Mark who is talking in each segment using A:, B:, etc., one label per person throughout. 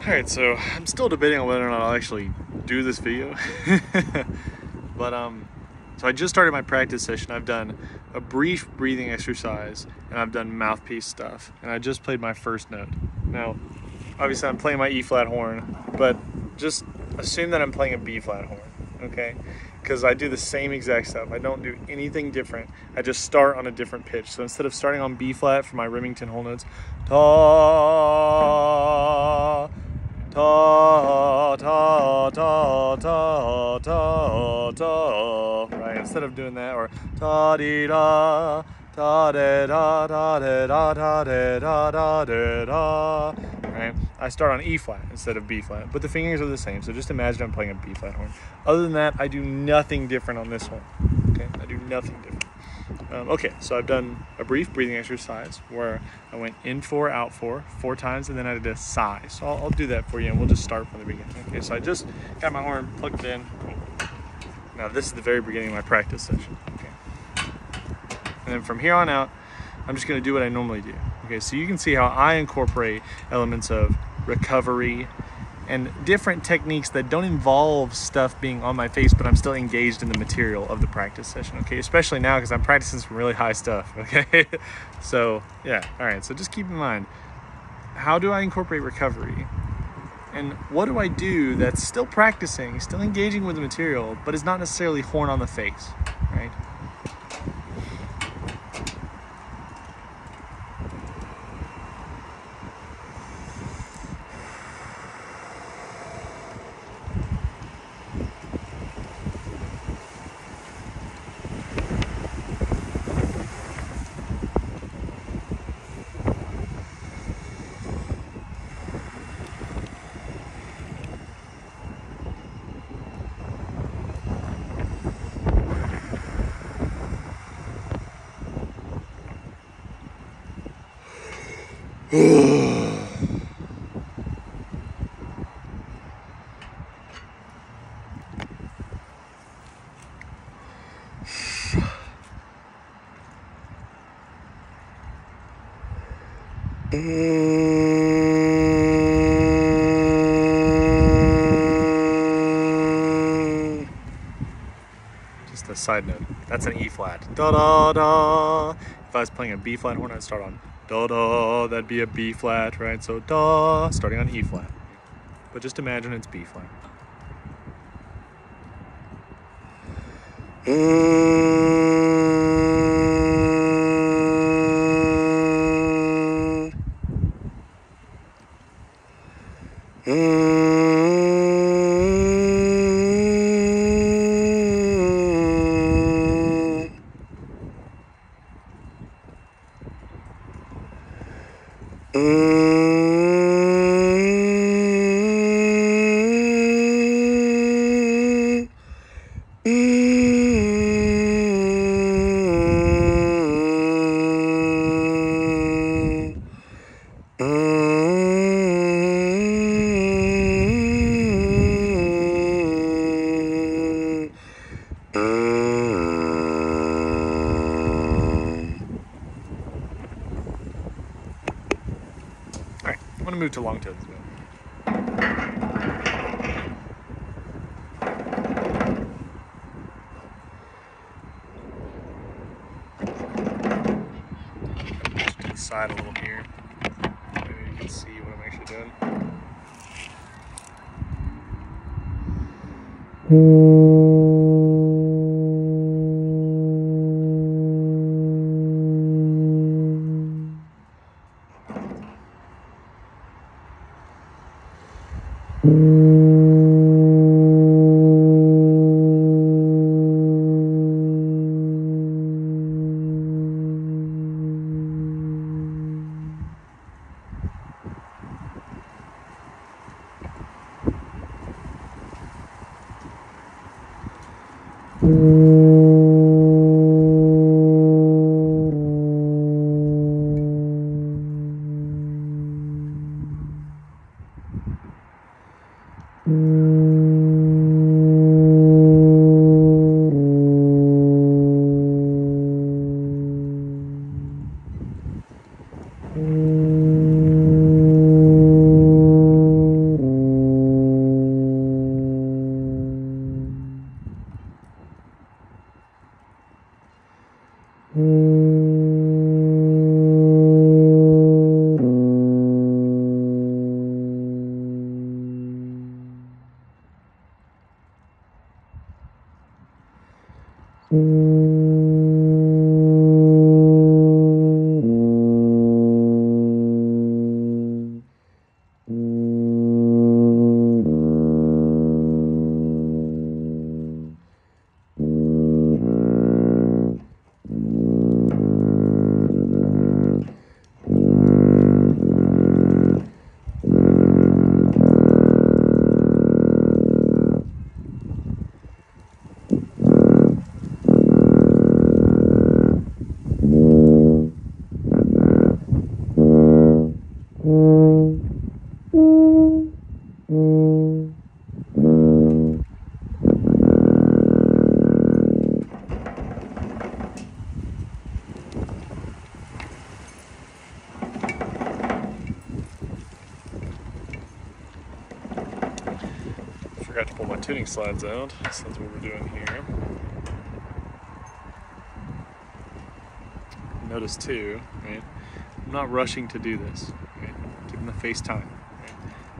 A: Alright, so I'm still debating on whether or not I'll actually do this video. but um so I just started my practice session. I've done a brief breathing exercise and I've done mouthpiece stuff. And I just played my first note. Now, obviously I'm playing my E flat horn, but just assume that I'm playing a B flat horn, okay? Because I do the same exact stuff. I don't do anything different. I just start on a different pitch. So instead of starting on B flat for my Remington whole notes, ta ta ta ta ta ta ta. Right instead of doing that or ta di da ta da da da da da da da da da da. Right I start on E flat instead of B flat but the fingers are the same so just imagine I'm playing a B flat horn. Other than that I do nothing different on this horn okay I do nothing different um, okay, so I've done a brief breathing exercise where I went in four, out four, four times, and then I did a sigh. So I'll, I'll do that for you, and we'll just start from the beginning. Okay, so I just got my horn plugged in. Now this is the very beginning of my practice session. Okay, and then from here on out, I'm just going to do what I normally do. Okay, so you can see how I incorporate elements of recovery, and different techniques that don't involve stuff being on my face, but I'm still engaged in the material of the practice session, okay? Especially now because I'm practicing some really high stuff, okay? so, yeah, all right, so just keep in mind how do I incorporate recovery? And what do I do that's still practicing, still engaging with the material, but is not necessarily horn on the face, right? Just a side note, that's an E flat. Da da da. If I was playing a B flat horn, I'd start on da da. That'd be a B flat, right? So da, starting on E flat. But just imagine it's B flat. Mm. So that's what we're doing here. Notice too, right? I'm not rushing to do this. Right? Giving the face time. Right?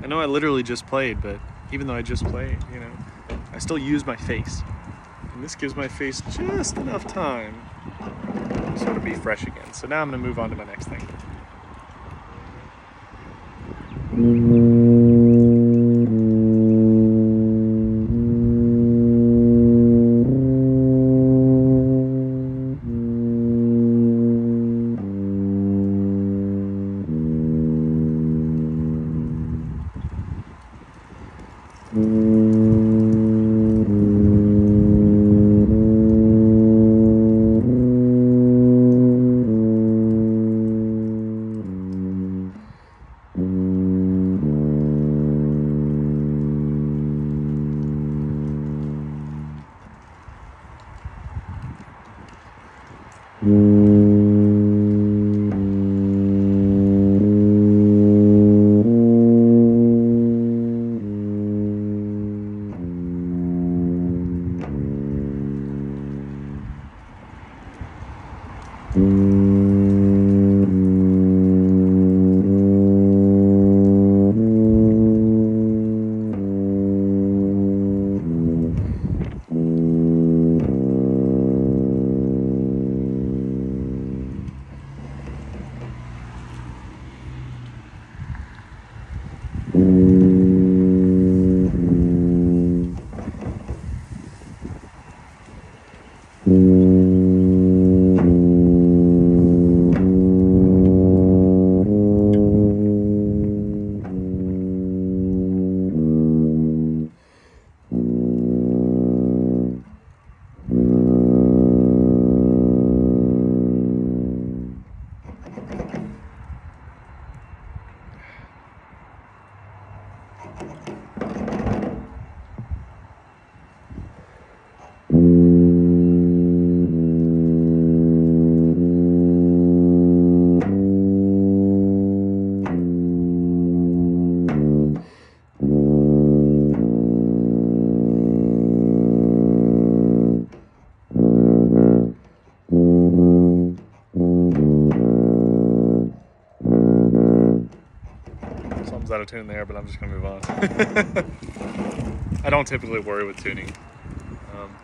A: I know I literally just played, but even though I just played, you know, I still use my face. And this gives my face just enough time to sort of be fresh again. So now I'm gonna move on to my next thing. Tune there, but I'm just gonna move on. I don't typically worry with tuning. Um,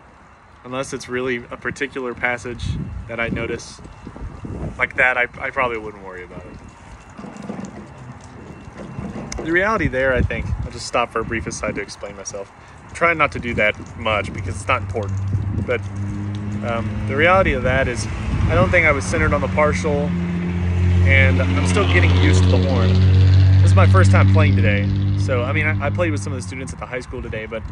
A: unless it's really a particular passage that I notice like that, I, I probably wouldn't worry about it. The reality there, I think, I'll just stop for a brief aside to explain myself. I'm trying not to do that much because it's not important. But um, the reality of that is, I don't think I was centered on the partial, and I'm still getting used to the horn. Is my first time playing today, so I mean, I, I played with some of the students at the high school today, but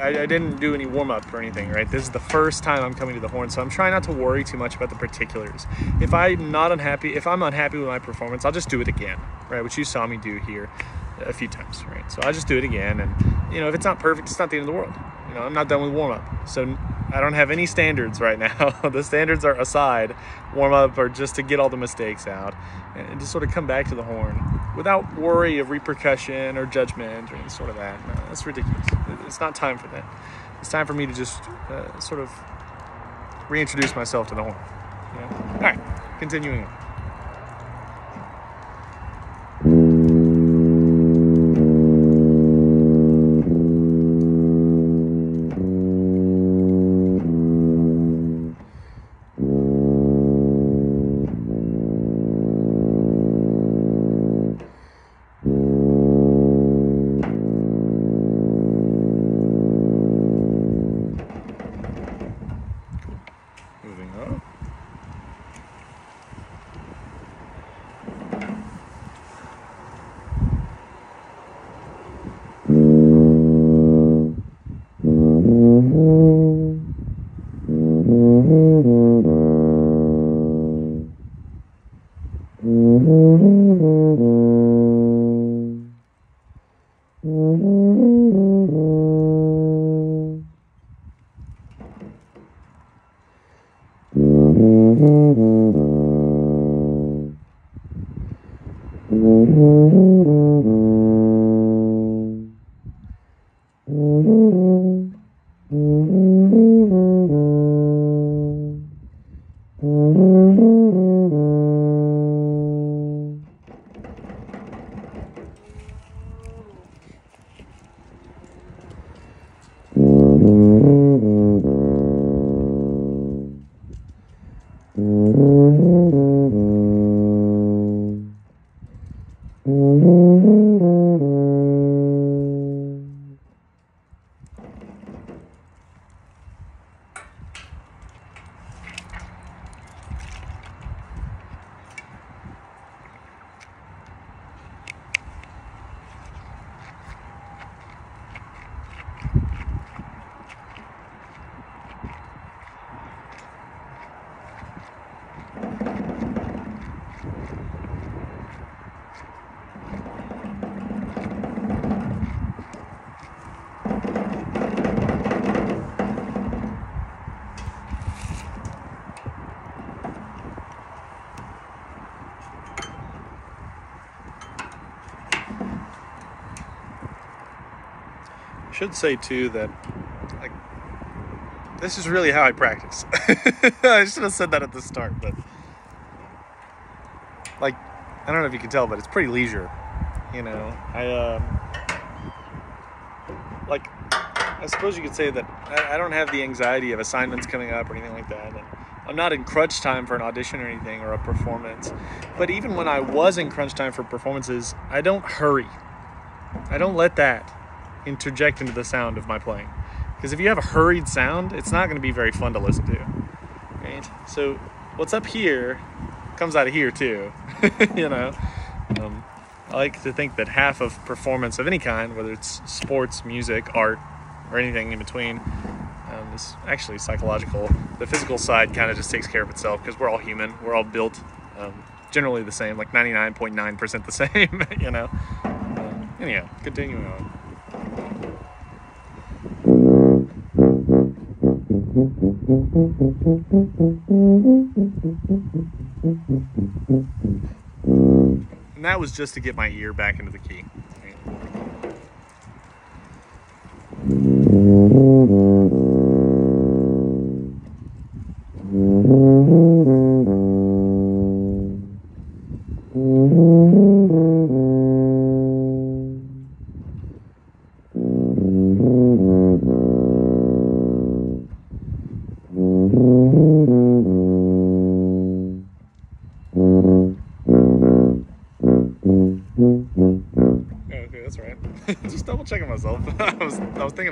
A: I, I didn't do any warm up or anything, right? This is the first time I'm coming to the horn, so I'm trying not to worry too much about the particulars. If I'm not unhappy, if I'm unhappy with my performance, I'll just do it again, right? Which you saw me do here a few times, right? So I'll just do it again, and you know, if it's not perfect, it's not the end of the world. You know, I'm not done with warm up, so I don't have any standards right now. the standards are aside. Warm up or just to get all the mistakes out, and just sort of come back to the horn without worry of repercussion or judgment or any sort of that. No, that's ridiculous. It's not time for that. It's time for me to just uh, sort of reintroduce myself to the horn. Yeah. All right, continuing on. Mm-hmm. mm-hmm. Too that like this is really how I practice. I should have said that at the start, but like I don't know if you can tell, but it's pretty leisure. You know, I um, like I suppose you could say that I, I don't have the anxiety of assignments coming up or anything like that. And I'm not in crunch time for an audition or anything or a performance. But even when I was in crunch time for performances, I don't hurry. I don't let that interject into the sound of my playing. Because if you have a hurried sound, it's not going to be very fun to listen to. Right? So what's up here comes out of here too. you know, um, I like to think that half of performance of any kind, whether it's sports, music, art, or anything in between, um, is actually psychological. The physical side kind of just takes care of itself because we're all human. We're all built um, generally the same, like 99.9% the same. you know. Um, anyhow, continuing on. Mm-hmm. And that was just to get my ear back into the key.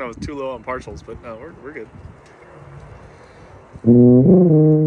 A: I was too low on partials, but no, we're we're good. Mm-hmm.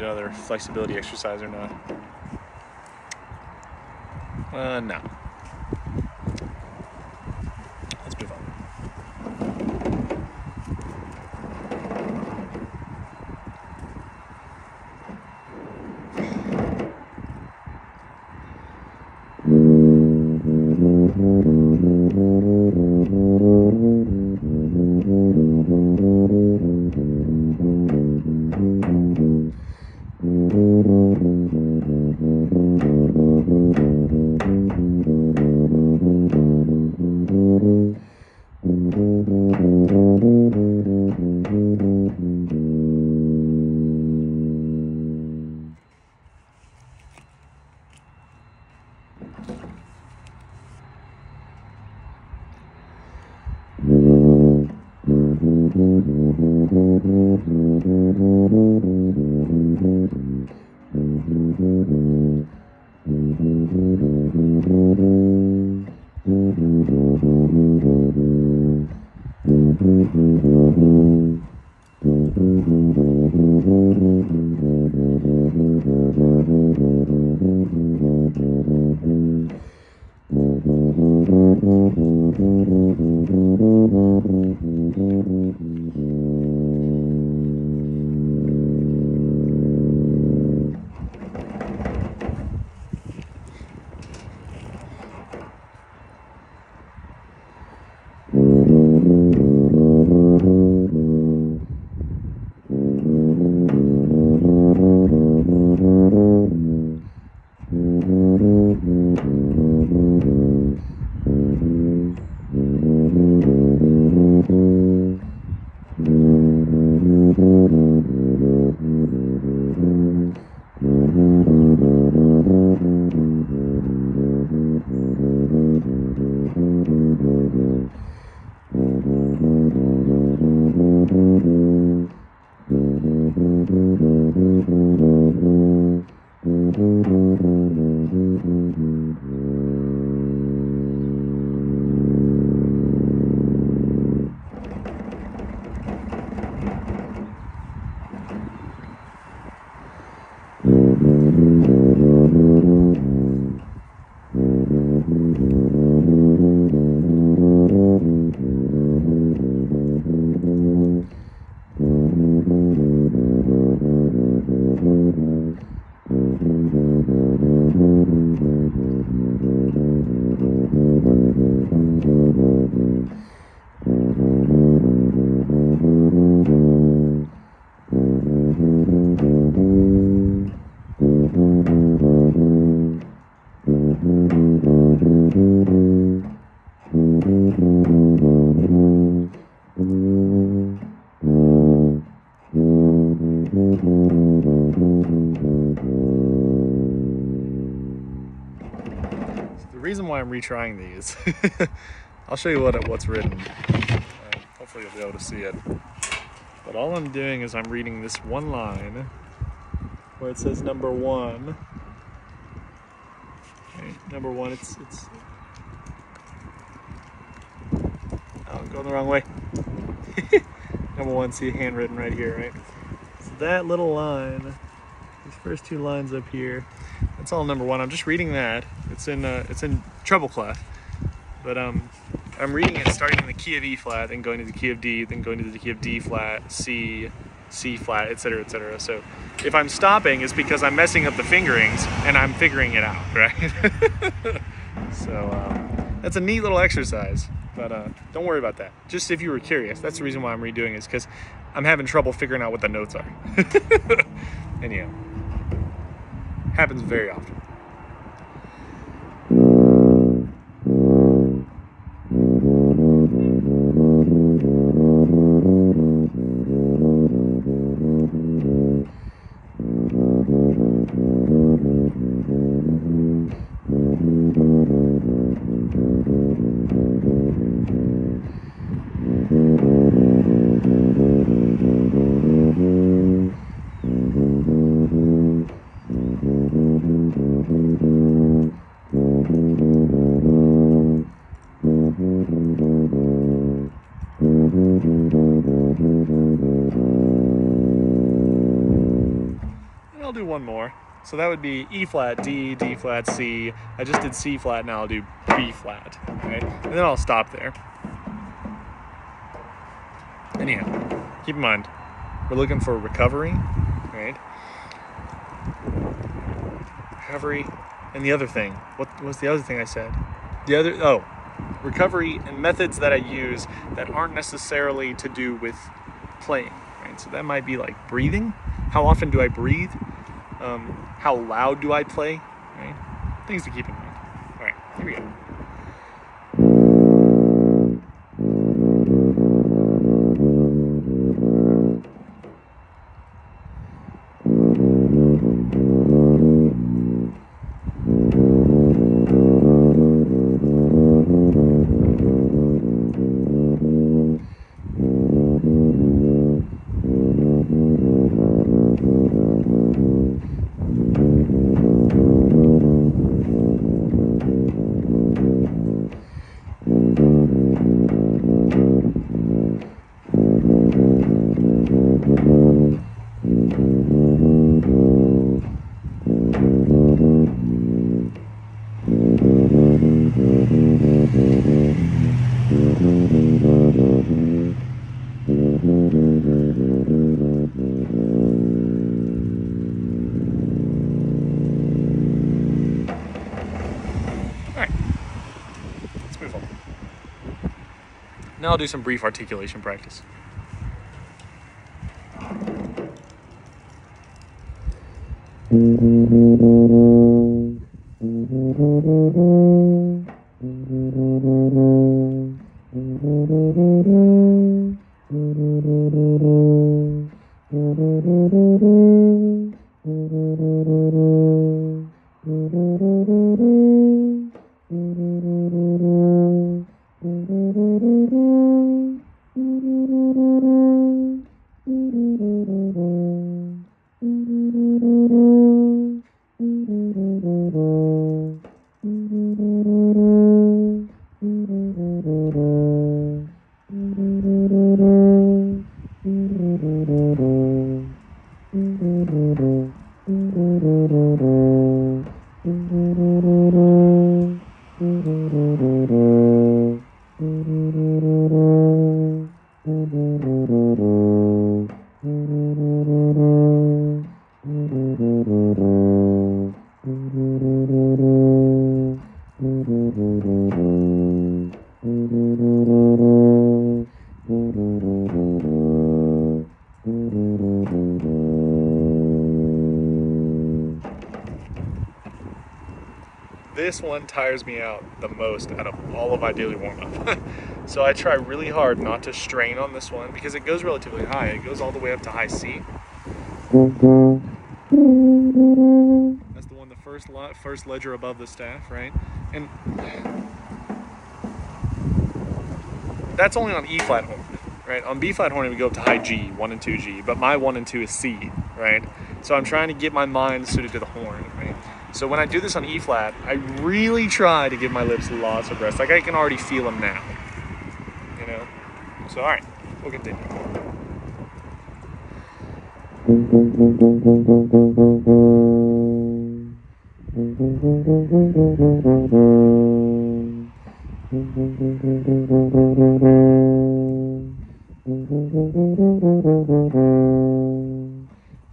A: Do another flexibility exercise or not. Uh, no. Retrying these, I'll show you what what's written. Uh, hopefully you'll be able to see it. But all I'm doing is I'm reading this one line where it says number one. Okay, number one, it's it's. Oh, I'm going the wrong way. number one, see handwritten right here, right? So that little line, these first two lines up here, that's all number one. I'm just reading that. It's in uh, it's in treble clef, but um, I'm reading it starting in the key of E flat, then going to the key of D, then going to the key of D flat, C, C flat, etc., etc. So if I'm stopping, it's because I'm messing up the fingerings and I'm figuring it out, right? so um, that's a neat little exercise, but uh, don't worry about that. Just if you were curious, that's the reason why I'm redoing it, is because I'm having trouble figuring out what the notes are. Anyhow, happens very often. One more. So that would be E flat, D, D flat, C. I just did C flat, now I'll do B flat, right? And then I'll stop there. Anyhow, keep in mind, we're looking for recovery, right? Recovery, and the other thing. What was the other thing I said? The other, oh, recovery and methods that I use that aren't necessarily to do with playing, right? So that might be like breathing. How often do I breathe? Um, how loud do I play? Right? Things to keep in mind. All right, here we go. I'll do some brief articulation practice. Tires me out the most out of all of my daily warm up. so I try really hard not to strain on this one because it goes relatively high. It goes all the way up to high C. That's the one, the first lot, first ledger above the staff, right? And that's only on E flat horn, right? On B flat horn, we go up to high G, one and two G, but my one and two is C, right? So I'm trying to get my mind suited to the horn, right? So when I do this on E flat, I really try to give my lips lots of rest. Like I can already feel them now, you know? So all right, we'll continue.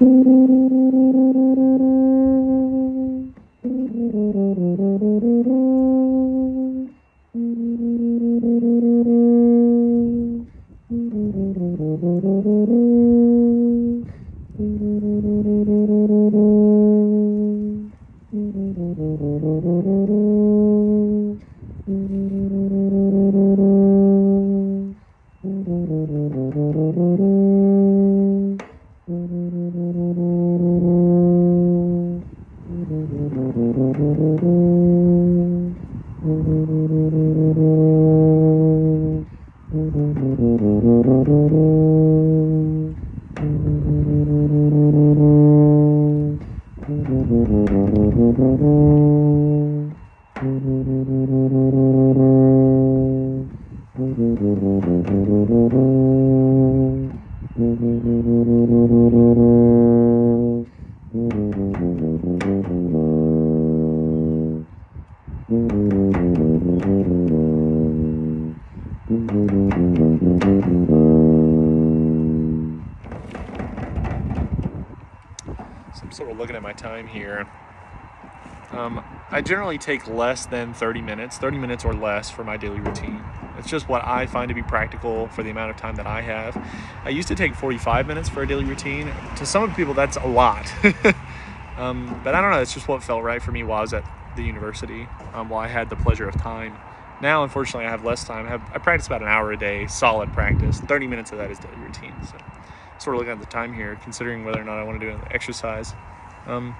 A: Mm-hmm. Time here. Um, I generally take less than 30 minutes, 30 minutes or less for my daily routine. It's just what I find to be practical for the amount of time that I have. I used to take 45 minutes for a daily routine. To some people, that's a lot. um, but I don't know, it's just what felt right for me while I was at the university, um, while I had the pleasure of time. Now, unfortunately, I have less time. I, have, I practice about an hour a day, solid practice. 30 minutes of that is daily routine. So, sort of looking at the time here, considering whether or not I want to do an exercise. Um,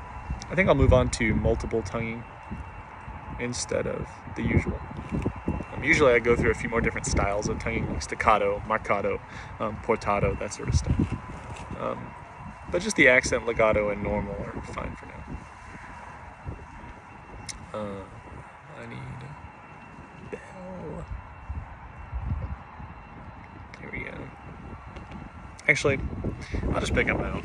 A: I think I'll move on to multiple tonguing instead of the usual. Um, usually I go through a few more different styles of tonguing, like staccato, marcato, um, portato, that sort of stuff. Um, but just the accent, legato, and normal are fine for now. Uh, There we go. Actually, I'll just pick up my own.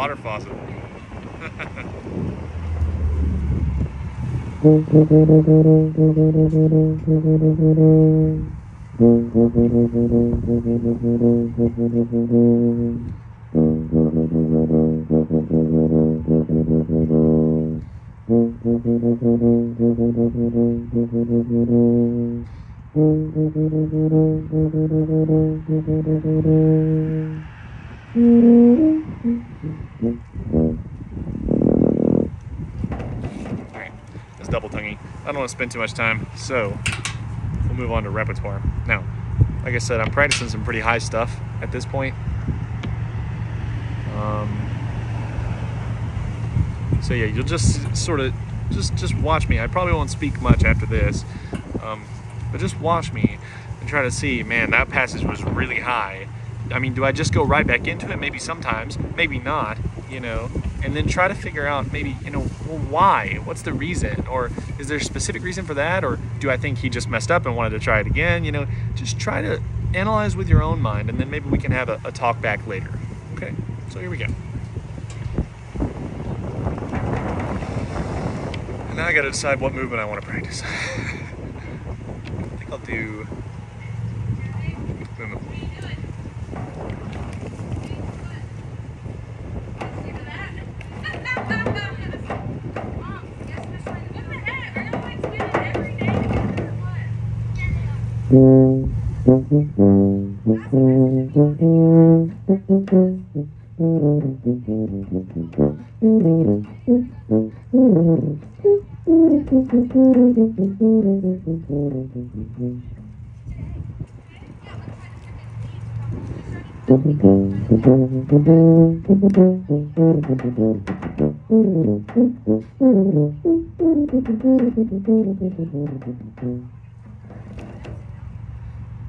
A: water faucet. Alright, that's double tonguing. I don't want to spend too much time, so we'll move on to repertoire. Now, like I said, I'm practicing some pretty high stuff at this point. Um, so yeah, you'll just sort of just just watch me. I probably won't speak much after this, um, but just watch me and try to see. Man, that passage was really high. I mean, do I just go right back into it? Maybe sometimes, maybe not. You know, and then try to figure out maybe you know well why? What's the reason? Or is there a specific reason for that? Or do I think he just messed up and wanted to try it again? You know, just try to analyze with your own mind, and then maybe we can have a, a talk back later. Okay, so here we go. And now I got to decide what movement I want to practice. I think I'll do movement.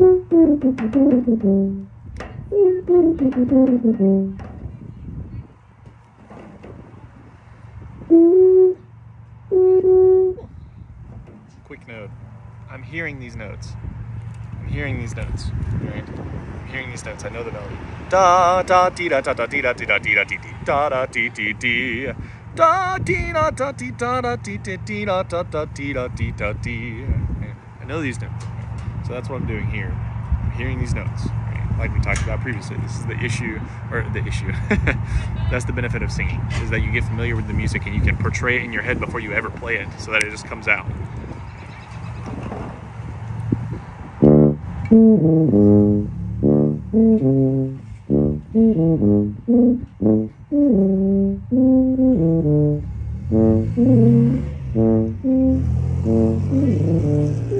A: Quick note. I'm hearing these notes. I'm hearing these notes. Right? I'm hearing these notes. I know the melody. Da da dee da da da dee da dee da dee da dee dee da da dee dee dee. Da dee da da dee da da dee dee dee da da da dee da dee da dee. I know these notes. So that's what I'm doing here. I'm hearing these notes. Right? Like we talked about previously. This is the issue or the issue. that's the benefit of singing is that you get familiar with the music and you can portray it in your head before you ever play it so that it just comes out.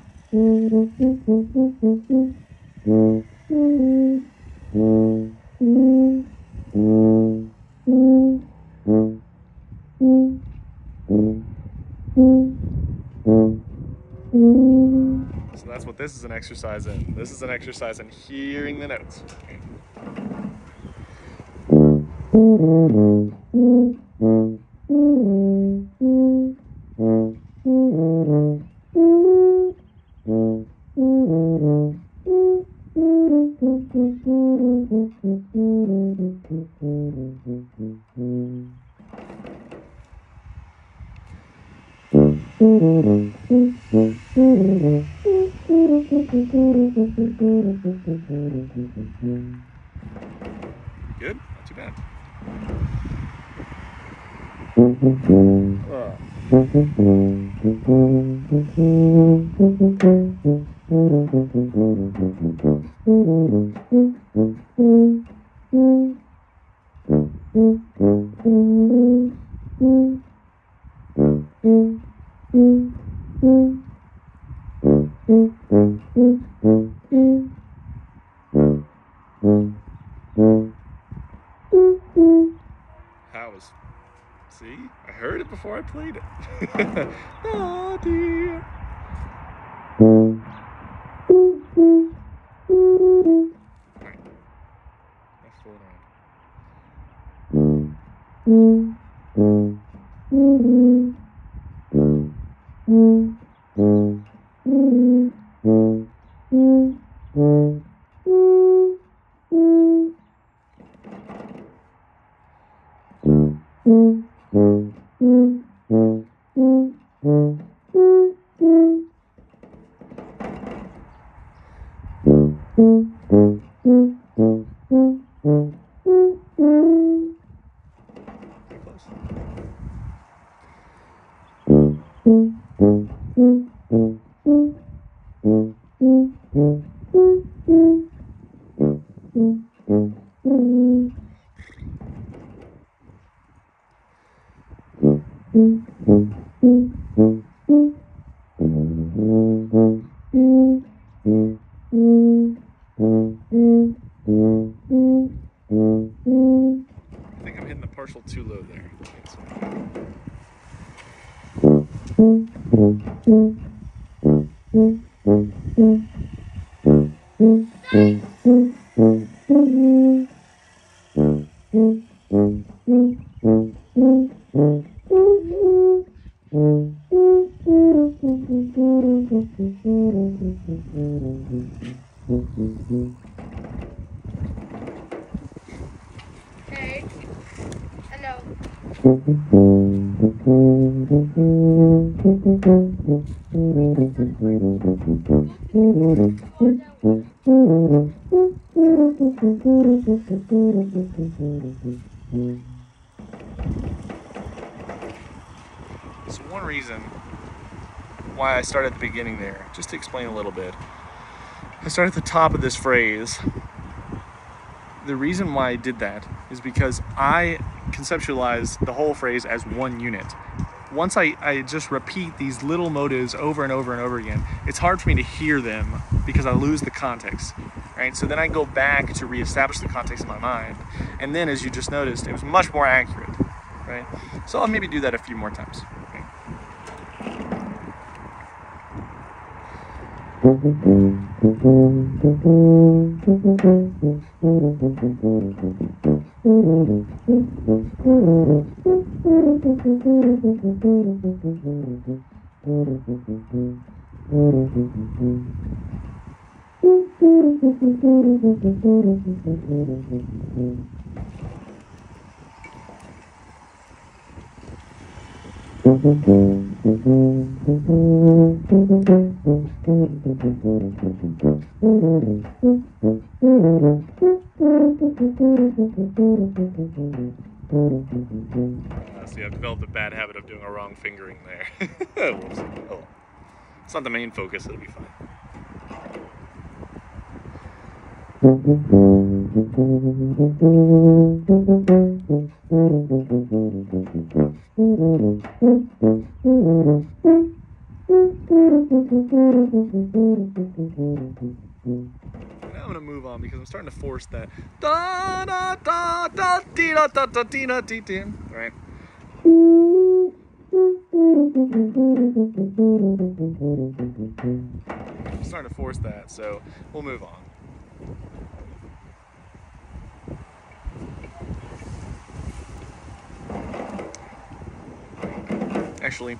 A: So that's what this is an exercise in. This is an exercise in hearing the notes. Good? Before I played it. I I started at the top of this phrase. The reason why I did that is because I conceptualize the whole phrase as one unit. Once I, I just repeat these little motives over and over and over again, it's hard for me to hear them because I lose the context. Right? So then I go back to reestablish the context in my mind. And then as you just noticed, it was much more accurate. Right? So I'll maybe do that a few more times. Okay? Uh, see, I've developed a bad habit of doing a wrong fingering there. Oh. It's not the main focus, it'll be fine. Now I'm gonna move on because I'm starting to force that da da da da dee da da da dee da dee dee. Right? I'm starting to force that, so we'll move on. Actually,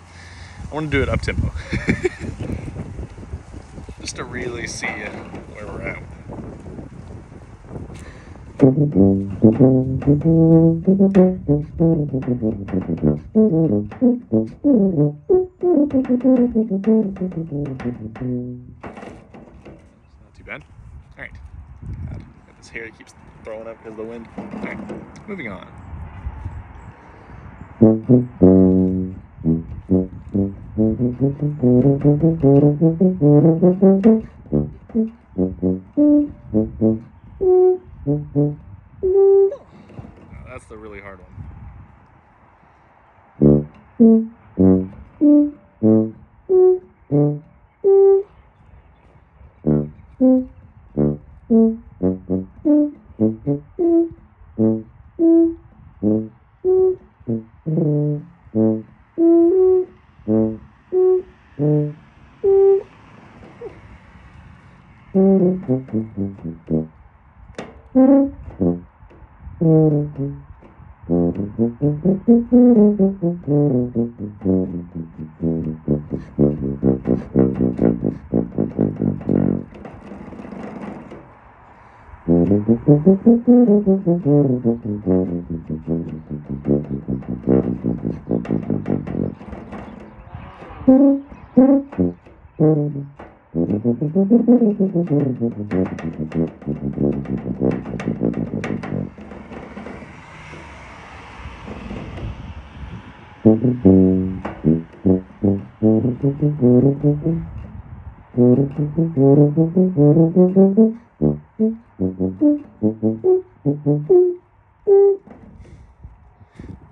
A: I want to do it up tempo. Just to really see uh, where we're at. Not too bad. God, got this hair keeps throwing up because of the wind. Alright, moving on. That's the really hard one. No. No.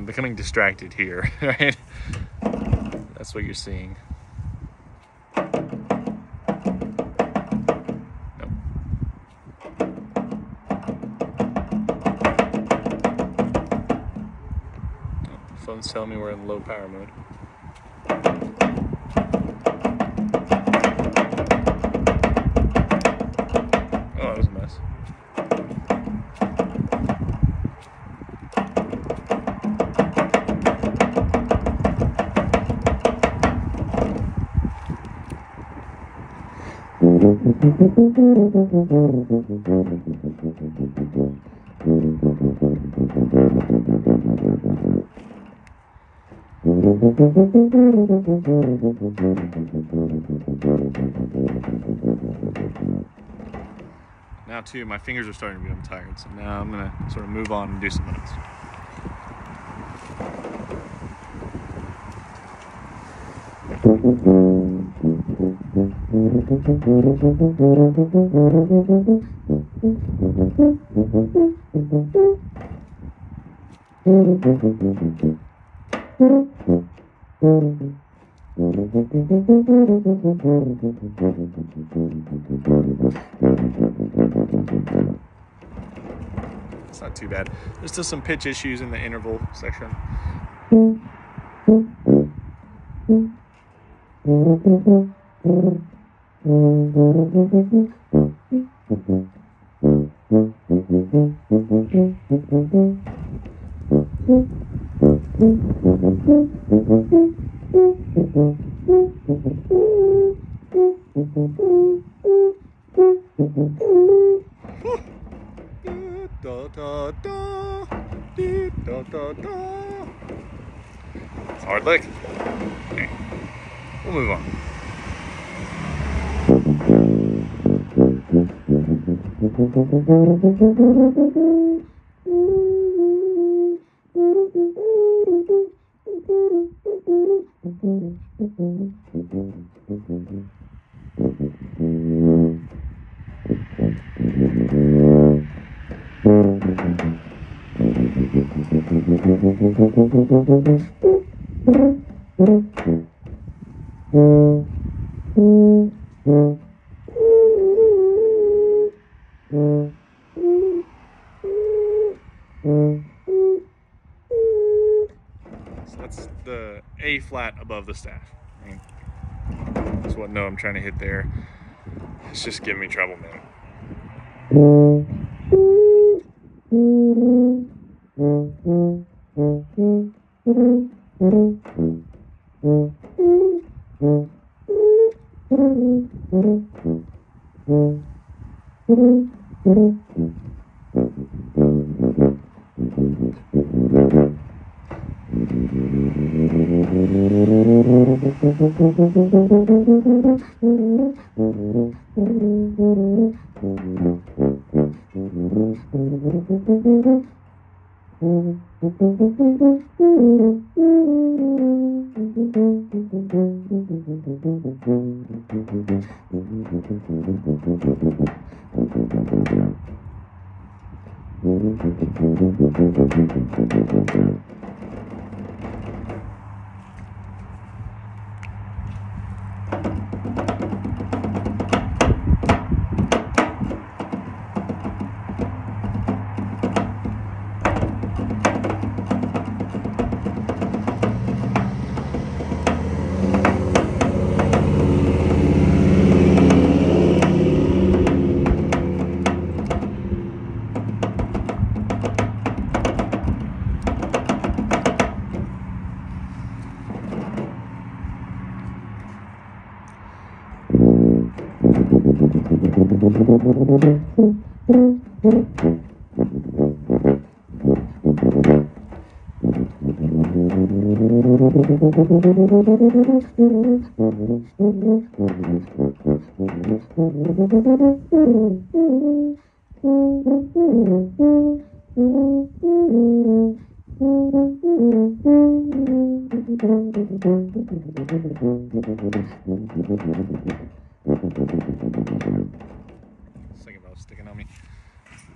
A: I'm becoming distracted here, right? That's what you're seeing. Nope. Phone's telling me we're in low power mode. Now, too, my fingers are starting to become tired, so now I'm gonna sort of move on and do something else. It's not too bad. There's still some pitch issues in the interval section. It's hard lick. Okay. We'll move on. Mm-hmm. So that's the A flat above the staff. That's what note I'm trying to hit there. It's just giving me trouble, man.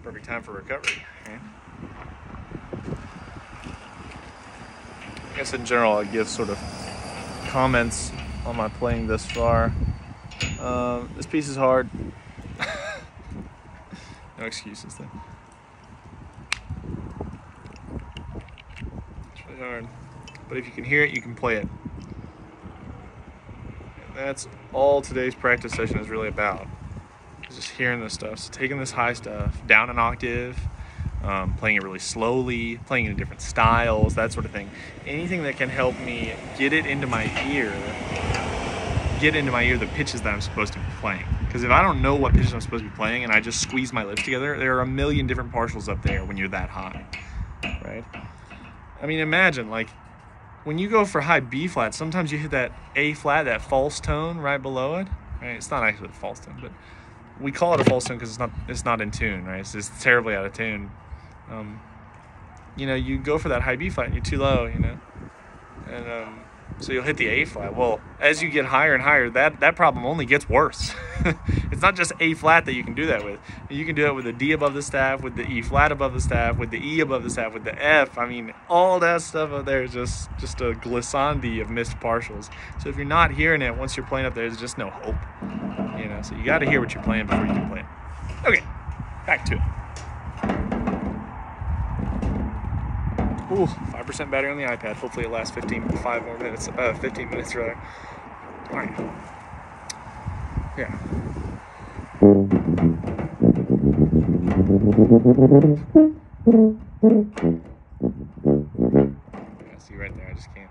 A: Perfect time for recovery. I guess in general, I give sort of comments on my playing this far. Um, this piece is hard. no excuses then. It's really hard. But if you can hear it, you can play it. And that's all today's practice session is really about. Just hearing this stuff. So taking this high stuff down an octave, um, playing it really slowly, playing it in different styles, that sort of thing. Anything that can help me get it into my ear, get into my ear the pitches that I'm supposed to be playing. Because if I don't know what pitches I'm supposed to be playing and I just squeeze my lips together, there are a million different partials up there when you're that high, right? I mean, imagine like when you go for high B flat, sometimes you hit that A flat, that false tone right below it. Right? It's not actually a false tone, but we call it a false tone because it's not it's not in tune, right? It's just terribly out of tune. Um, you know, you go for that high B flat, and you're too low, you know, and um, so you'll hit the A flat. Well, as you get higher and higher, that that problem only gets worse. it's not just A flat that you can do that with. You can do it with the D above the staff, with the E flat above the staff, with the E above the staff, with the F. I mean, all that stuff up there is just just a glissandi of missed partials. So if you're not hearing it once you're playing up there, there's just no hope. You know, so you got to hear what you're playing before you can play it. Okay, back to it. Ooh, 5% battery on the iPad. Hopefully it lasts 15, 5 more minutes, uh, 15 minutes rather. All right. Yeah. Yeah, see right there, I just can't.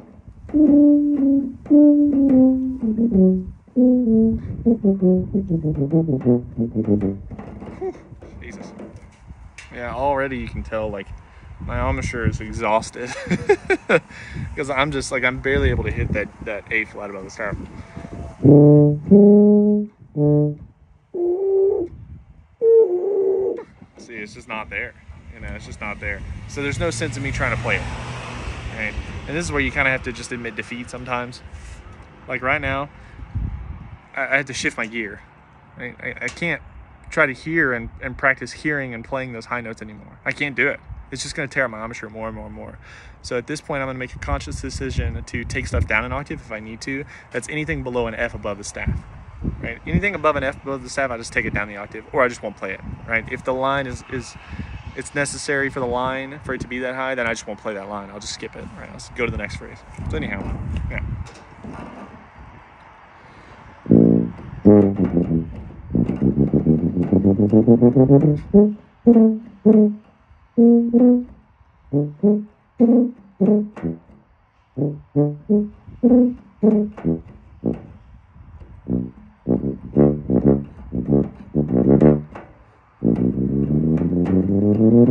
A: Jesus. Yeah, already you can tell like my embouchure is exhausted because I'm just like I'm barely able to hit that that A flat above the staff. See, it's just not there. You know, it's just not there. So there's no sense in me trying to play it. Right? And this is where you kind of have to just admit defeat sometimes. Like right now, I, I had to shift my gear. I, I, I can't try to hear and, and practice hearing and playing those high notes anymore. I can't do it. It's just going to tear up my embouchure more and more and more. So at this point, I'm going to make a conscious decision to take stuff down an octave if I need to. That's anything below an F above the staff. Right? Anything above an F above the staff, I just take it down the octave, or I just won't play it. Right? If the line is is it's necessary for the line for it to be that high, then I just won't play that line. I'll just skip it. Right? Just go to the next phrase. So anyhow, yeah. And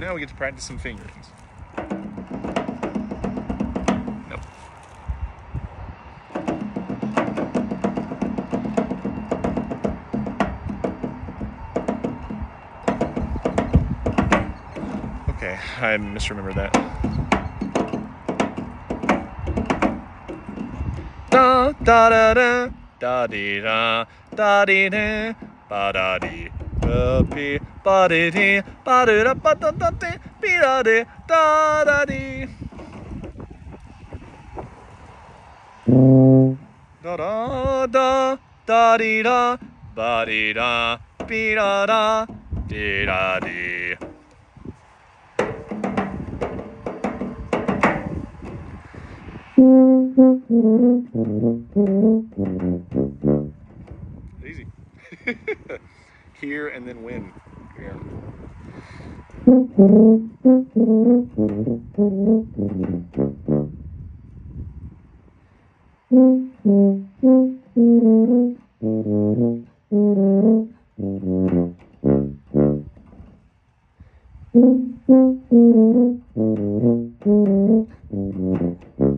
A: now we get to practice some fingerings. I misremembered that. Da da da da da da da da ba da ba ba da ba da da pi da da da da da da da da ba da pi da da da Easy. Here and then win. Yeah.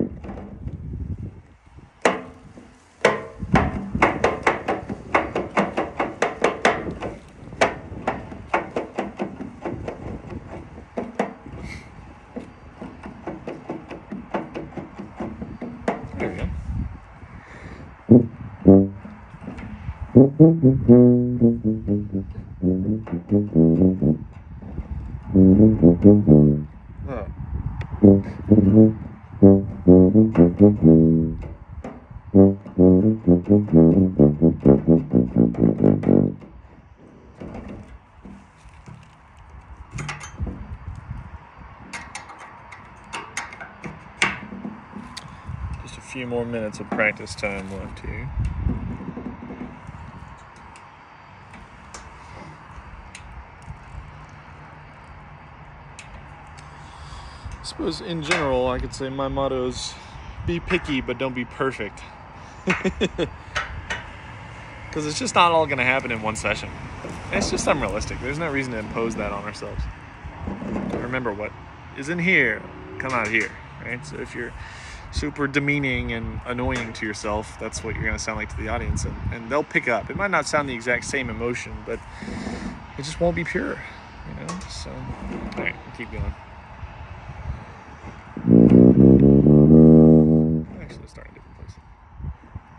A: Just a few more minutes of practice time left here. Suppose in general, I could say my motto is be picky, but don't be perfect. Because it's just not all going to happen in one session. It's just unrealistic. There's no reason to impose that on ourselves. Remember, what is in here, come out here, right? So if you're super demeaning and annoying to yourself, that's what you're going to sound like to the audience, and, and they'll pick up. It might not sound the exact same emotion, but it just won't be pure, you know? So, all right, keep going.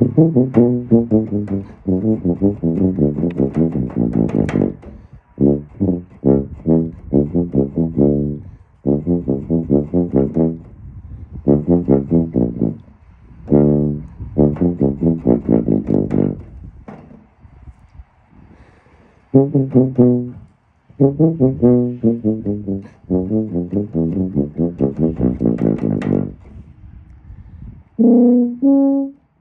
A: Mm-hmm.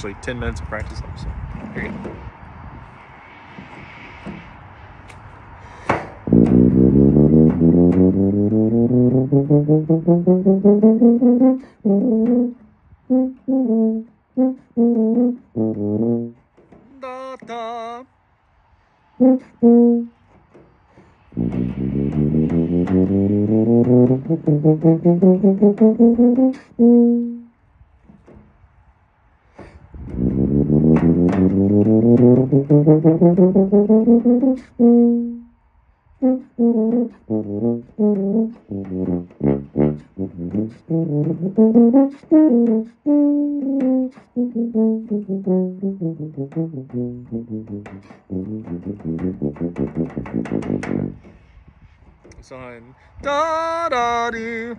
A: actually 10 minutes of practice episode. Sign. Da da dee.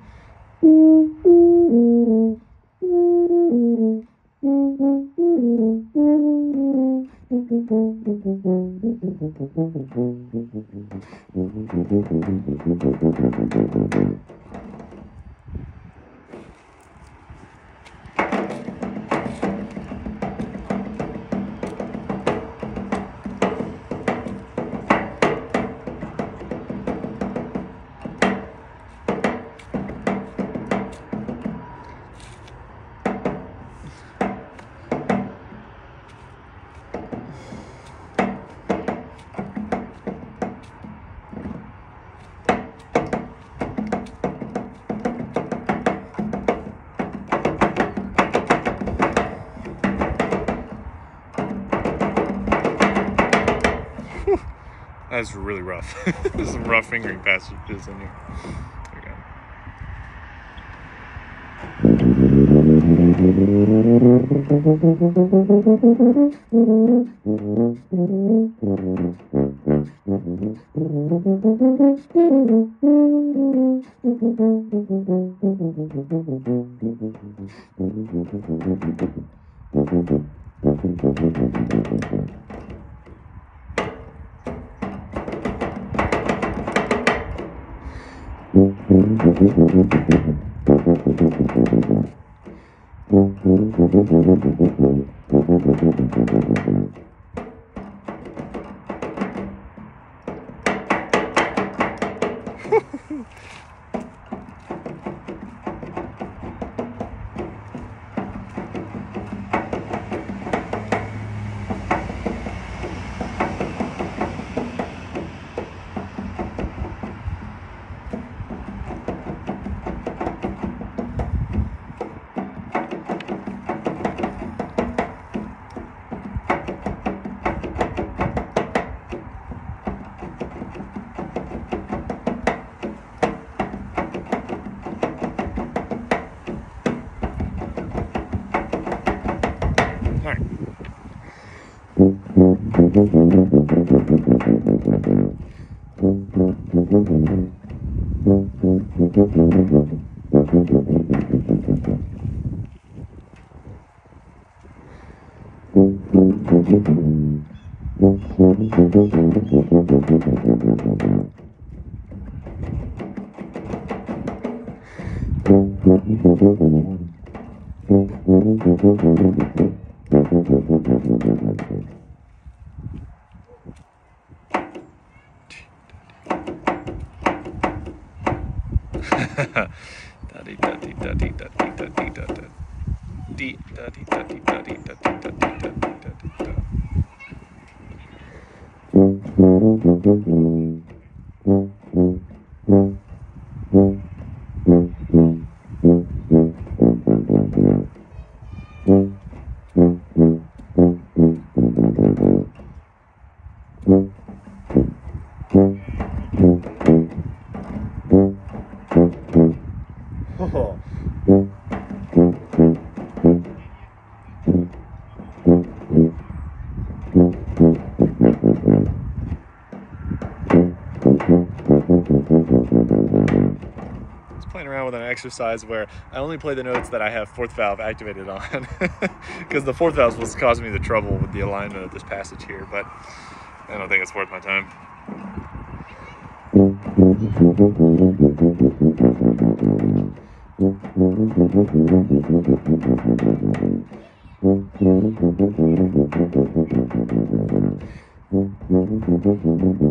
A: that's really rough. There's some rough fingering passages in here. Exercise where I only play the notes that I have fourth valve activated on because the fourth valve was causing me the trouble with the alignment of this passage here, but I don't think it's worth my time.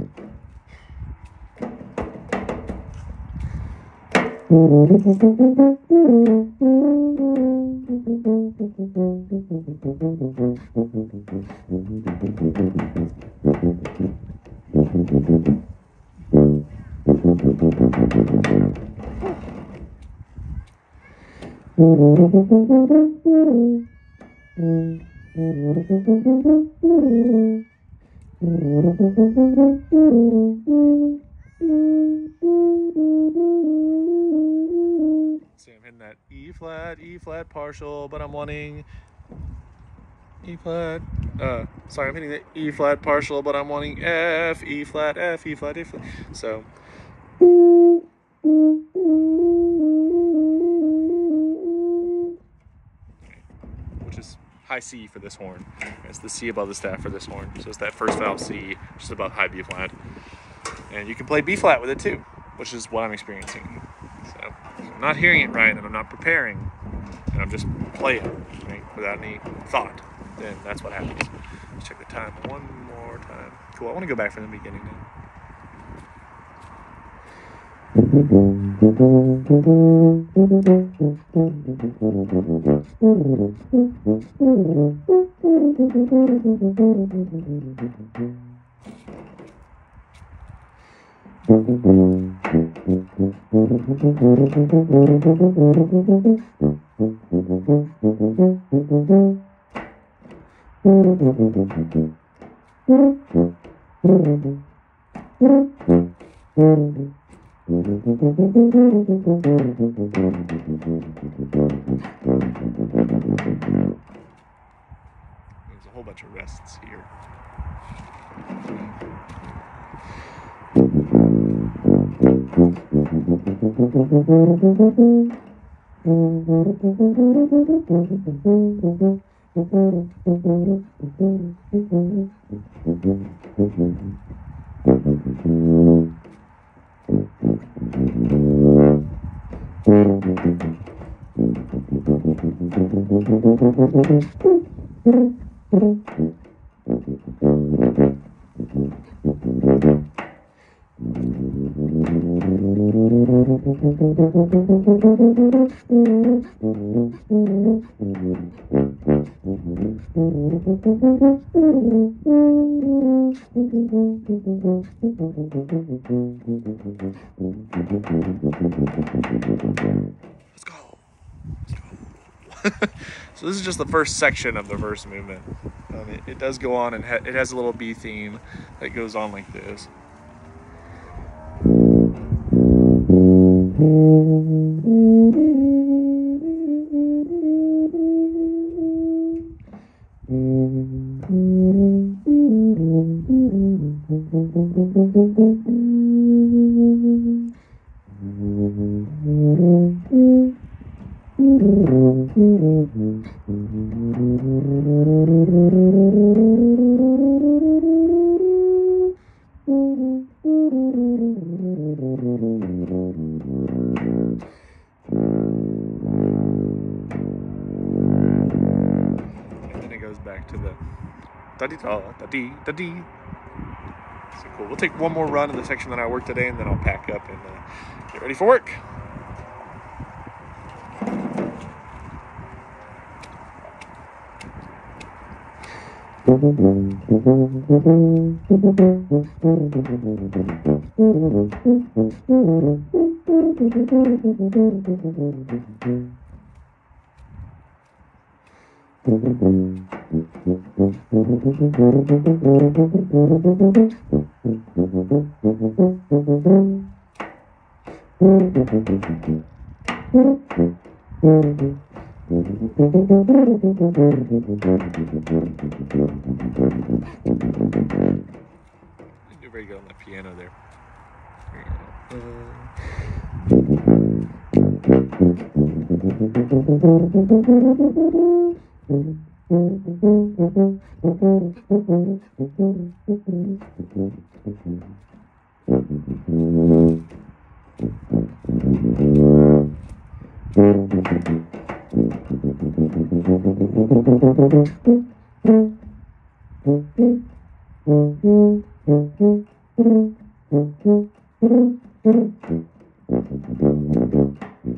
A: Mm-hmm partial, but I'm wanting E flat. Uh, sorry, I'm hitting the E flat partial, but I'm wanting F, E flat, F, E flat, E flat. So. Which is high C for this horn. It's the C above the staff for this horn. So it's that first valve C, just above high B flat. And you can play B flat with it too, which is what I'm experiencing. So I'm not hearing it right and I'm not preparing and I'm just playing right, without any thought, then that's what happens. Let's check the time one more time. Cool, I want to go back from the beginning now. There's a whole bunch of rests here. Mm-hmm. Let's go. Let's go. so this is just the first section of the first movement. Um, it, it does go on and ha- it has a little B theme that goes on like this. And then it goes back to the da da da da. So cool. We'll take one more run of the section that I worked today, and then I'll pack up and uh, get ready for work. Do very good on the piano there. There you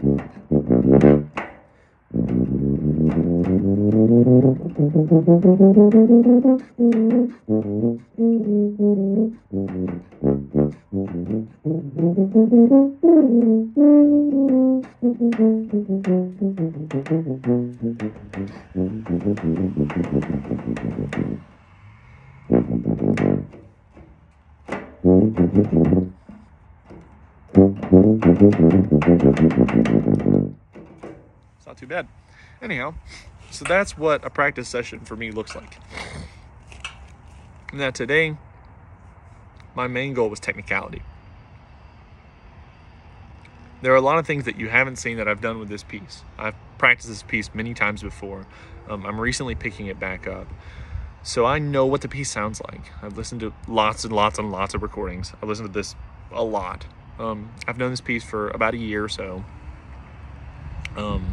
A: go. It's not too bad. Anyhow, so that's what a practice session for me looks like. Now, today, my main goal was technicality. There are a lot of things that you haven't seen that I've done with this piece. I've practiced this piece many times before. Um, I'm recently picking it back up. So I know what the piece sounds like. I've listened to lots and lots and lots of recordings. I've listened to this a lot. Um, I've known this piece for about a year or so. Um,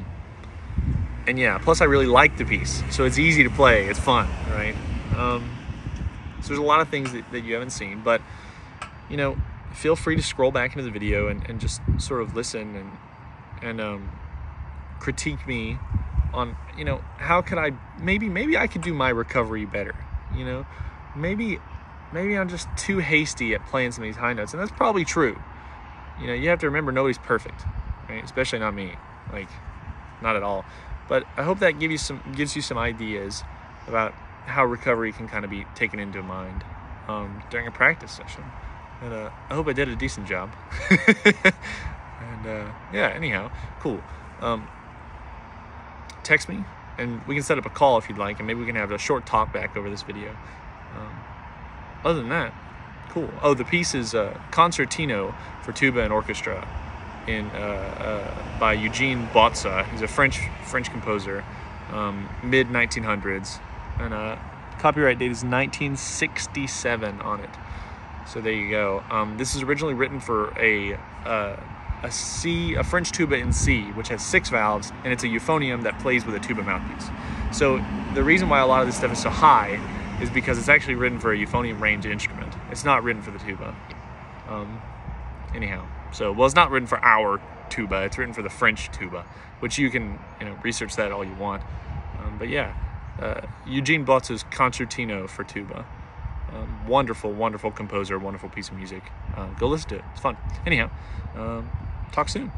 A: and yeah, plus I really like the piece, so it's easy to play. It's fun, right? Um, so there's a lot of things that, that you haven't seen, but you know, feel free to scroll back into the video and, and just sort of listen and and um, critique me on you know how could I maybe maybe I could do my recovery better. You know, maybe maybe I'm just too hasty at playing some of these high notes, and that's probably true. You know, you have to remember nobody's perfect, right? Especially not me, like not at all. But I hope that gives you some gives you some ideas about how recovery can kind of be taken into mind um, during a practice session. And uh, I hope I did a decent job. and uh, yeah, anyhow, cool. Um, text me and we can set up a call if you'd like, and maybe we can have a short talk back over this video. Um, other than that, cool. Oh, the piece is uh, Concertino for tuba and orchestra in uh, uh, by Eugene Bozza. He's a French French composer, um, mid 1900s, and uh, copyright date is 1967 on it. So there you go. Um, this is originally written for a uh, a C, a French tuba in C, which has six valves, and it's a euphonium that plays with a tuba mouthpiece. So the reason why a lot of this stuff is so high is because it's actually written for a euphonium range instrument. It's not written for the tuba. Um, anyhow, So, well, it's not written for our tuba. It's written for the French tuba, which you can you know research that all you want. Um, but yeah, uh, Eugene Bozza's Concertino for tuba. Um, wonderful, wonderful composer, wonderful piece of music. Uh, go listen to it. It's fun. Anyhow, um, talk soon.